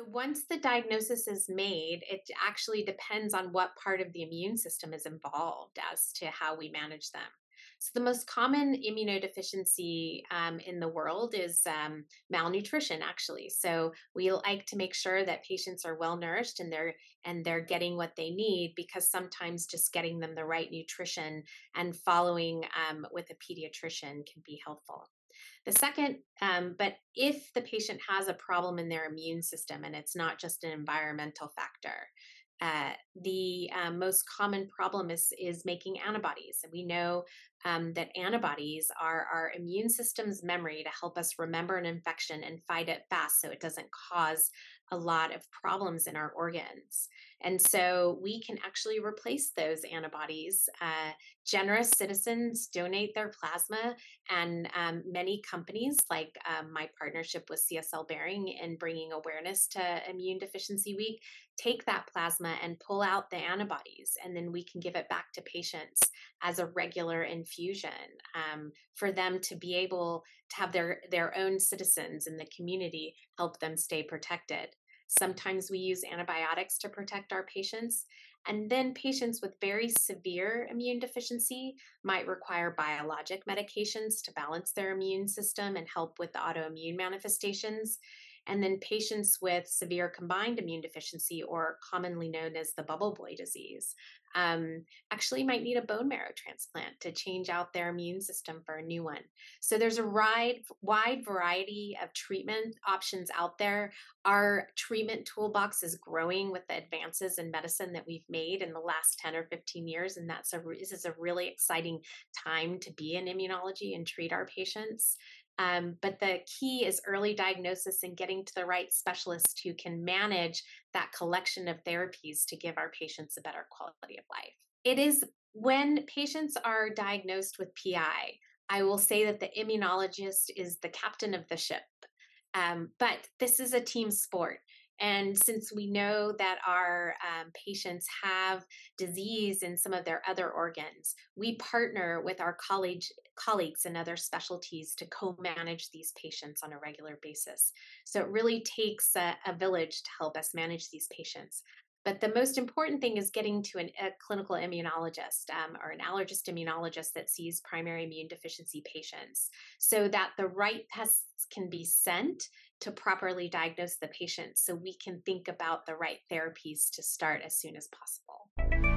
So, once the diagnosis is made, it actually depends on what part of the immune system is involved as to how we manage them. So, the most common immunodeficiency um, in the world is um, malnutrition, actually. So, we like to make sure that patients are well nourished and they're and they're getting what they need because sometimes just getting them the right nutrition and following um, with a pediatrician can be helpful. The second, um, but if the patient has a problem in their immune system and it's not just an environmental factor, uh, the um, most common problem is is making antibodies, and we know um, that antibodies are our immune system's memory to help us remember an infection and fight it fast, so it doesn't cause a lot of problems in our organs. And so we can actually replace those antibodies. Uh, generous citizens donate their plasma, and um, many companies, like um, my partnership with CSL Behring in bringing awareness to Immune Deficiency Week, take that plasma and pull out the antibodies, and then we can give it back to patients as a regular infusion um, for them to be able to have their their own citizens in the community help them stay protected. Sometimes we use antibiotics to protect our patients. And then patients with very severe immune deficiency might require biologic medications to balance their immune system and help with autoimmune manifestations. And then patients with severe combined immune deficiency, or commonly known as the bubble boy disease, um, actually might need a bone marrow transplant to change out their immune system for a new one. So there's a wide, wide variety of treatment options out there. Our treatment toolbox is growing with the advances in medicine that we've made in the last 10 or 15 years. And that's a, this is a really exciting time to be in immunology and treat our patients. Um, but the key is early diagnosis and getting to the right specialist who can manage that collection of therapies to give our patients a better quality of life. It is when patients are diagnosed with PI, I will say that the immunologist is the captain of the ship. Um, but this is a team sport. And since we know that our um, patients have disease in some of their other organs, we partner with our college, colleagues in other specialties to co manage these patients on a regular basis. So it really takes a, a village to help us manage these patients. But the most important thing is getting to an, a clinical immunologist um, or an allergist immunologist that sees primary immune deficiency patients so that the right tests can be sent to properly diagnose the patient so we can think about the right therapies to start as soon as possible.